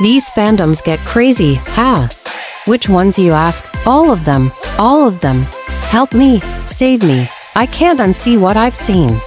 These fandoms get crazy, ha. Which ones you ask? All of them. All of them. Help me. Save me. I can't unsee what I've seen.